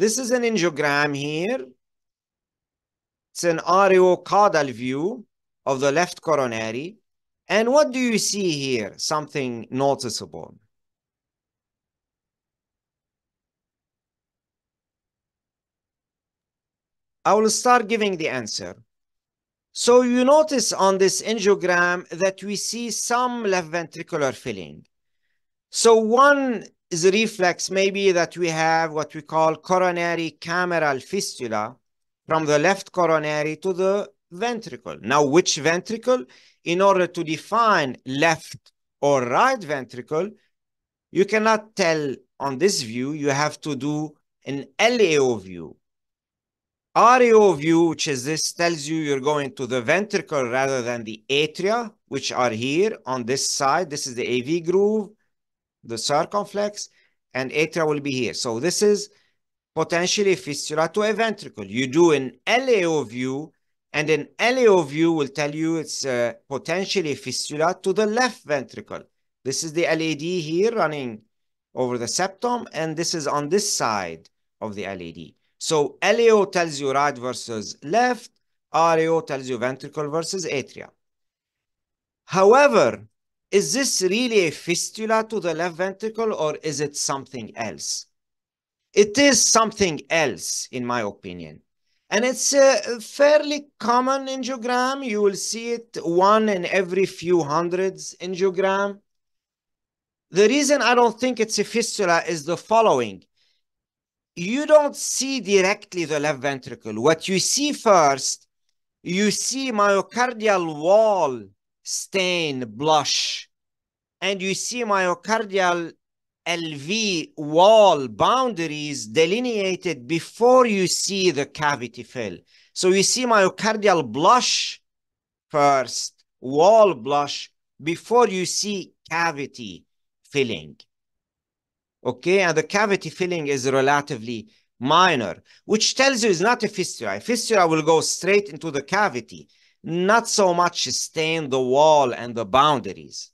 This is an angiogram here. It's an RAO caudal view of the left coronary. And what do you see here? Something noticeable. I will start giving the answer. So you notice on this angiogram that we see some left ventricular filling. So one is a reflex maybe that we have what we call coronary cameral fistula from the left coronary to the ventricle. Now, which ventricle? In order to define left or right ventricle, you cannot tell on this view. You have to do an LAO view. RAO view, which is this, tells you you're going to the ventricle rather than the atria, which are here on this side. This is the AV groove, the circumflex, and atria will be here. So this is potentially fistula to a ventricle. You do an LAO view, and an LAO view will tell you it's uh, potentially fistula to the left ventricle. This is the LAD here running over the septum, and this is on this side of the LAD. So LAO tells you right versus left, RAO tells you ventricle versus atria. However, is this really a fistula to the left ventricle or is it something else? It is something else, in my opinion. And it's a fairly common angiogram. You will see it one in every few hundreds angiogram. The reason I don't think it's a fistula is the following you don't see directly the left ventricle. What you see first, you see myocardial wall stain blush, and you see myocardial LV wall boundaries delineated before you see the cavity fill. So you see myocardial blush first, wall blush, before you see cavity filling okay? And the cavity filling is relatively minor, which tells you it's not a fistula. A fistula will go straight into the cavity, not so much stain the wall and the boundaries.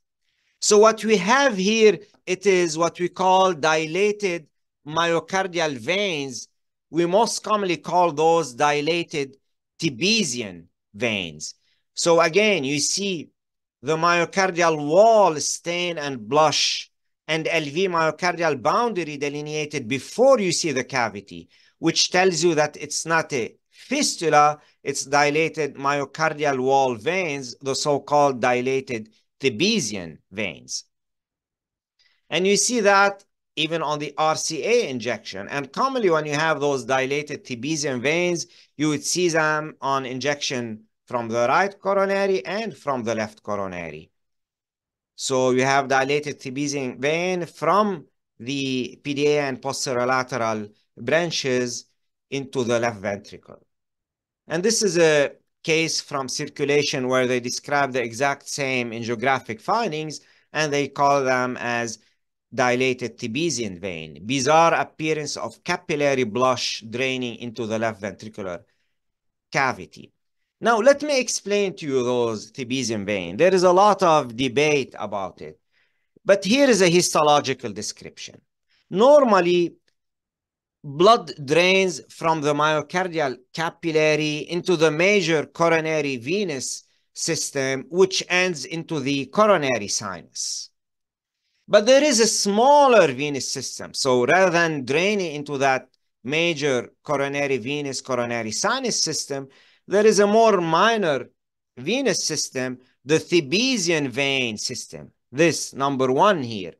So what we have here, it is what we call dilated myocardial veins. We most commonly call those dilated Thebesian veins. So again, you see the myocardial wall stain and blush and LV myocardial boundary delineated before you see the cavity, which tells you that it's not a fistula, it's dilated myocardial wall veins, the so-called dilated Thebesian veins. And you see that even on the RCA injection. And commonly when you have those dilated Thebesian veins, you would see them on injection from the right coronary and from the left coronary. So you have dilated Thebesian vein from the PDA and posterolateral branches into the left ventricle. And this is a case from circulation where they describe the exact same angiographic findings and they call them as dilated Thebesian vein. Bizarre appearance of capillary blush draining into the left ventricular cavity. Now, let me explain to you those Thebesian vein. There is a lot of debate about it. But here is a histological description. Normally, blood drains from the myocardial capillary into the major coronary venous system, which ends into the coronary sinus. But there is a smaller venous system. So rather than draining into that major coronary venous coronary sinus system, there is a more minor venous system, the Thebesian vein system, this number one here,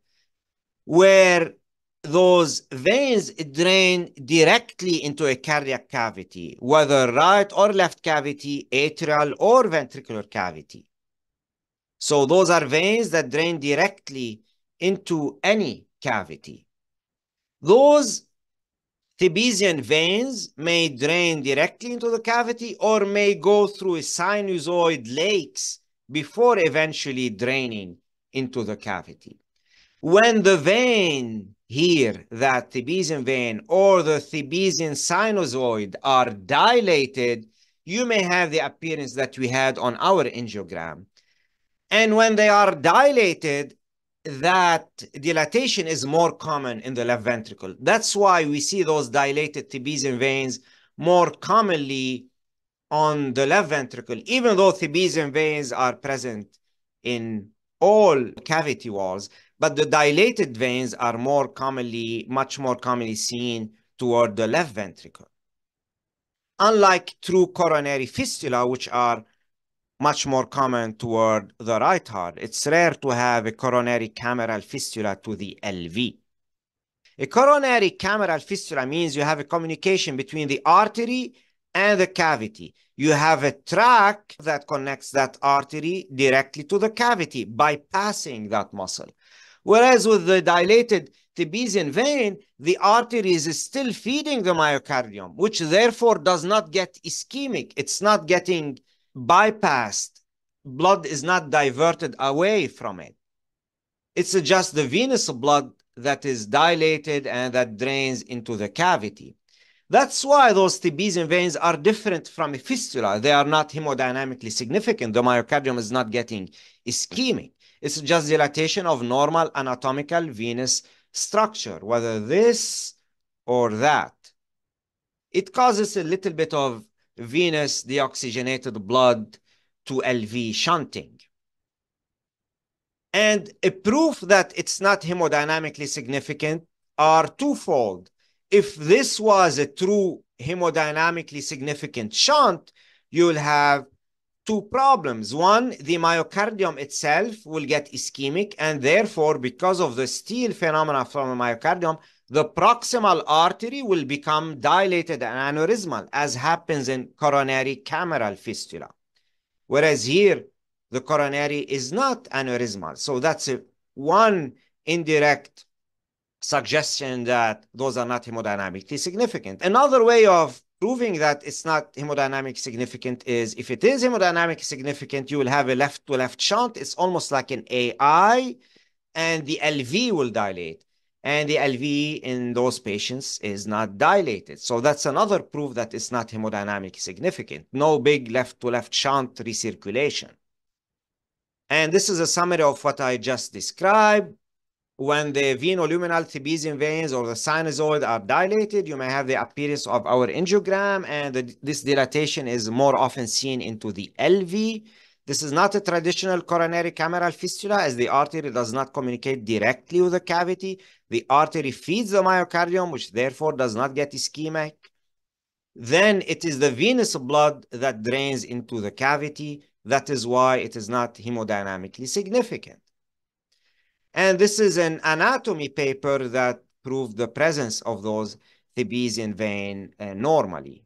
where those veins drain directly into a cardiac cavity, whether right or left cavity, atrial or ventricular cavity. So those are veins that drain directly into any cavity. Those Thebesian veins may drain directly into the cavity or may go through a sinusoid lakes before eventually draining into the cavity. When the vein here, that Thebesian vein or the Thebesian sinusoid are dilated, you may have the appearance that we had on our angiogram. And when they are dilated, that dilatation is more common in the left ventricle. That's why we see those dilated Thebesian veins more commonly on the left ventricle, even though Thebesian veins are present in all cavity walls, but the dilated veins are more commonly, much more commonly seen toward the left ventricle. Unlike true coronary fistula, which are much more common toward the right heart. It's rare to have a coronary cameral fistula to the LV. A coronary cameral fistula means you have a communication between the artery and the cavity. You have a track that connects that artery directly to the cavity, bypassing that muscle. Whereas with the dilated Thebesian vein, the artery is still feeding the myocardium, which therefore does not get ischemic. It's not getting bypassed. Blood is not diverted away from it. It's just the venous blood that is dilated and that drains into the cavity. That's why those Thebesian veins are different from a fistula. They are not hemodynamically significant. The myocardium is not getting ischemic. It's just dilatation of normal anatomical venous structure, whether this or that. It causes a little bit of venous deoxygenated blood to LV shunting. And a proof that it's not hemodynamically significant are twofold. If this was a true hemodynamically significant shunt, you'll have two problems. One, the myocardium itself will get ischemic, and therefore, because of the steal phenomena from the myocardium, the proximal artery will become dilated and aneurysmal, as happens in coronary cameral fistula. Whereas here, the coronary is not aneurysmal. So that's a, one indirect suggestion that those are not hemodynamically significant. Another way of proving that it's not hemodynamic significant is if it is hemodynamic significant, you will have a left-to-left shunt. It's almost like an AI, and the LV will dilate and the LV in those patients is not dilated. So that's another proof that it's not hemodynamic significant. No big left-to-left -left shunt recirculation. And this is a summary of what I just described. When the venoluminal Thebesian veins or the sinusoid are dilated, you may have the appearance of our angiogram, and the, this dilatation is more often seen into the LV. This is not a traditional coronary cameral fistula as the artery does not communicate directly with the cavity. The artery feeds the myocardium, which therefore does not get ischemic. Then it is the venous blood that drains into the cavity. That is why it is not hemodynamically significant. And this is an anatomy paper that proved the presence of those Thebesian vein uh, normally.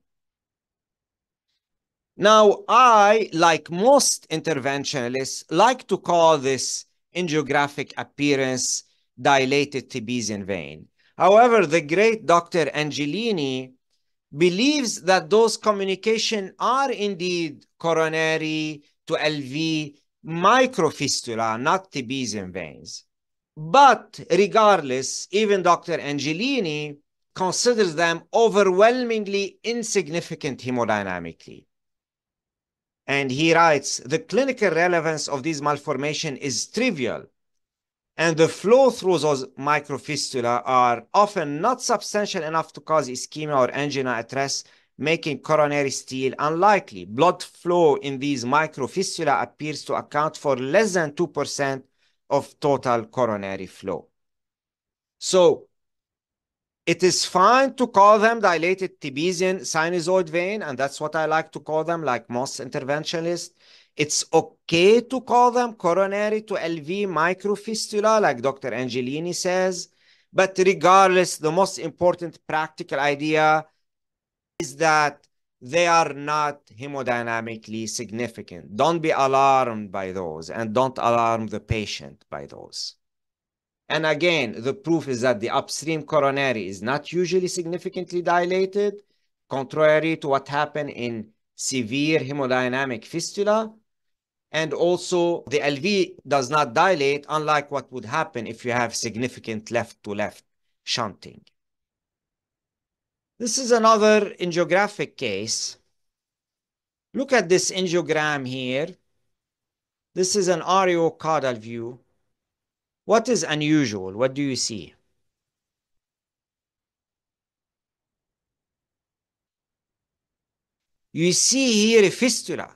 Now, I, like most interventionalists, like to call this angiographic appearance dilated Thebesian vein. However, the great Dr. Angelini believes that those communication are indeed coronary to LV microfistula, not Thebesian veins. But regardless, even Dr. Angelini considers them overwhelmingly insignificant hemodynamically. And he writes, the clinical relevance of these malformation is trivial, and the flow through those microfistula are often not substantial enough to cause ischemia or angina at rest, making coronary steal unlikely. Blood flow in these microfistula appears to account for less than 2% of total coronary flow. So it is fine to call them dilated Thebesian sinusoid vein, and that's what I like to call them, like most interventionists. It's okay to call them coronary to LV microfistula, like Dr. Angelini says. But regardless, the most important practical idea is that they are not hemodynamically significant. Don't be alarmed by those, and don't alarm the patient by those. And again, the proof is that the upstream coronary is not usually significantly dilated, contrary to what happened in severe hemodynamic fistula. And also, the LV does not dilate, unlike what would happen if you have significant left-to-left -left shunting. This is another angiographic case. Look at this angiogram here. This is an RAO caudal view. What is unusual? What do you see? You see here a fistula.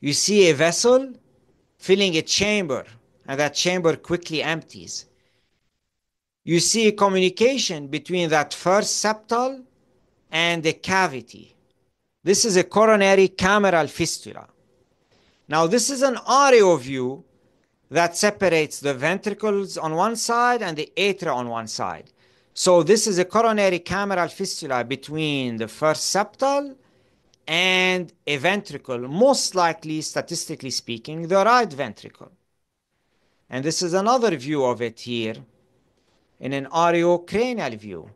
You see a vessel filling a chamber, and that chamber quickly empties. You see a communication between that first septal and a cavity. This is a coronary cameral fistula. Now, this is an RAO view that separates the ventricles on one side and the atria on one side. So this is a coronary cameral fistula between the first septal and a ventricle, most likely, statistically speaking, the right ventricle. And this is another view of it here in an RAO cranial view.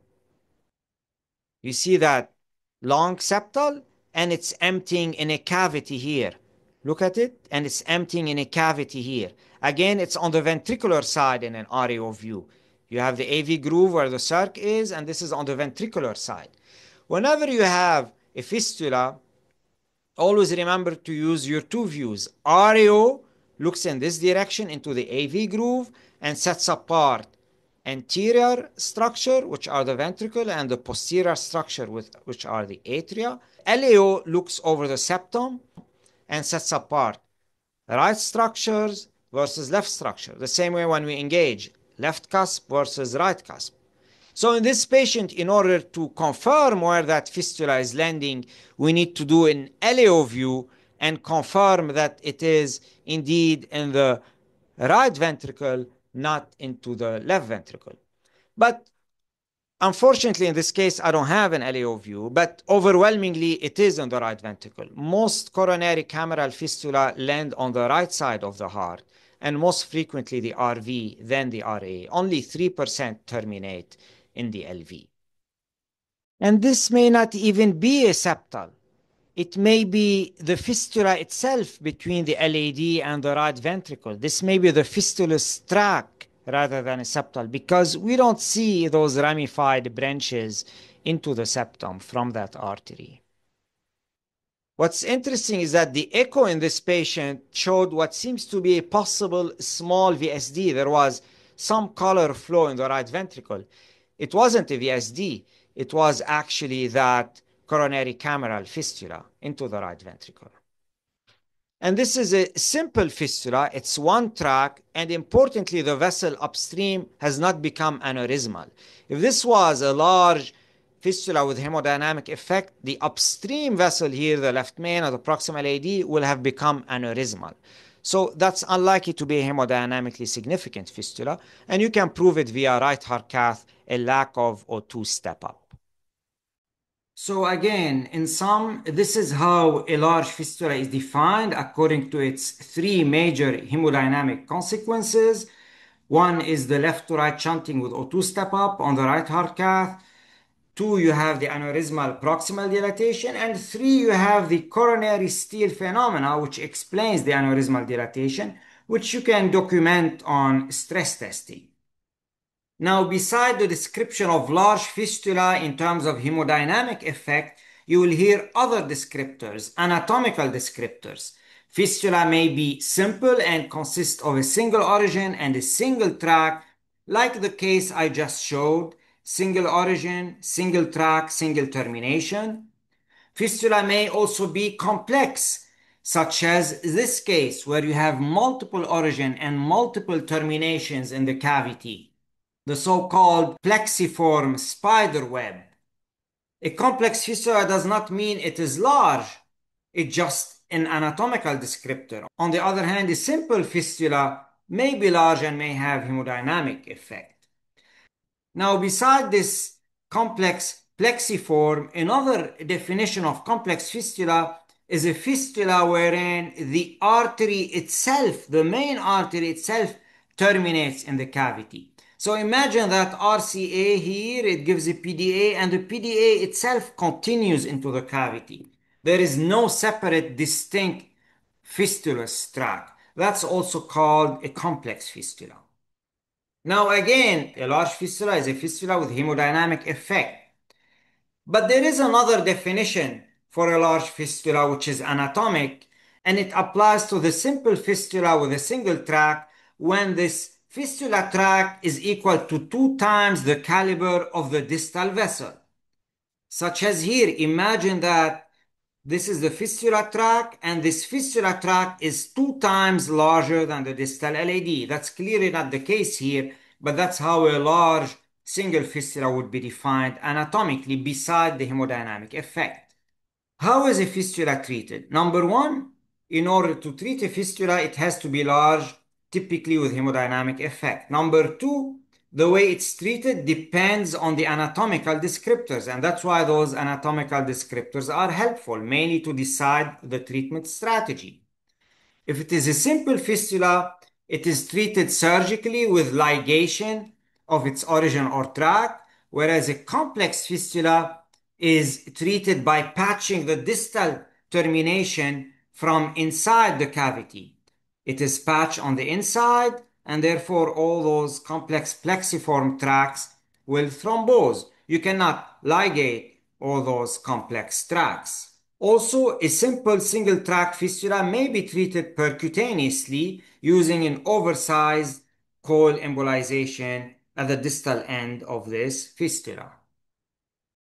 You see that long septal and it's emptying in a cavity here. Look at it, and it's emptying in a cavity here. Again, it's on the ventricular side in an RAO view. You have the AV groove where the circ is, and this is on the ventricular side. Whenever you have a fistula, always remember to use your two views. RAO looks in this direction into the AV groove and sets apart anterior structure, which are the ventricle, and the posterior structure, with, which are the atria. LAO looks over the septum and sets apart right structures versus left structure. The same way when we engage left cusp versus right cusp. So in this patient, in order to confirm where that fistula is landing, we need to do an LAO view and confirm that it is indeed in the right ventricle, not into the left ventricle. But Unfortunately, in this case, I don't have an LAO view, but overwhelmingly, it is in the right ventricle. Most coronary cameral fistula land on the right side of the heart, and most frequently the RV, then the RA. Only 3% terminate in the LV. And this may not even be a septal. It may be the fistula itself between the LAD and the right ventricle. This may be the fistulous tract rather than a septal because we don't see those ramified branches into the septum from that artery. What's interesting is that the echo in this patient showed what seems to be a possible small VSD. There was some color flow in the right ventricle. It wasn't a VSD. It was actually that coronary cameral fistula into the right ventricle. And this is a simple fistula. It's one track, and importantly, the vessel upstream has not become aneurysmal. If this was a large fistula with hemodynamic effect, the upstream vessel here, the left main or the proximal AD, will have become aneurysmal. So that's unlikely to be a hemodynamically significant fistula, and you can prove it via right heart cath, a lack of O2 step up. So again, in sum, this is how a large fistula is defined according to its three major hemodynamic consequences. One is the left to right shunting with O2 step up on the right heart cath. Two, you have the aneurysmal proximal dilatation. And three, you have the coronary steal phenomena, which explains the aneurysmal dilatation, which you can document on stress testing. Now, beside the description of large fistula in terms of hemodynamic effect, you will hear other descriptors, anatomical descriptors. Fistula may be simple and consist of a single origin and a single track, like the case I just showed, single origin, single track, single termination. Fistula may also be complex, such as this case where you have multiple origin and multiple terminations in the cavity the so-called plexiform spider web. A complex fistula does not mean it is large, it's just an anatomical descriptor. On the other hand, a simple fistula may be large and may have hemodynamic effect. Now, beside this complex plexiform, another definition of complex fistula is a fistula wherein the artery itself, the main artery itself, terminates in the cavity. So imagine that RCA here, it gives a PDA and the PDA itself continues into the cavity. There is no separate distinct fistulous tract. That's also called a complex fistula. Now again, a large fistula is a fistula with hemodynamic effect. But there is another definition for a large fistula which is anatomic and it applies to the simple fistula with a single tract when this fistula tract is equal to two times the caliber of the distal vessel. Such as here, imagine that this is the fistula tract and this fistula tract is two times larger than the distal LAD. That's clearly not the case here, but that's how a large single fistula would be defined anatomically beside the hemodynamic effect. How is a fistula treated? Number one, in order to treat a fistula, it has to be large, typically with hemodynamic effect. Number two, the way it's treated depends on the anatomical descriptors, and that's why those anatomical descriptors are helpful, mainly to decide the treatment strategy. If it is a simple fistula, it is treated surgically with ligation of its origin or tract, whereas a complex fistula is treated by patching the distal termination from inside the cavity. It is patched on the inside, and therefore all those complex plexiform tracts will thrombose. You cannot ligate all those complex tracts. Also, a simple single tract fistula may be treated percutaneously using an oversized coil embolization at the distal end of this fistula.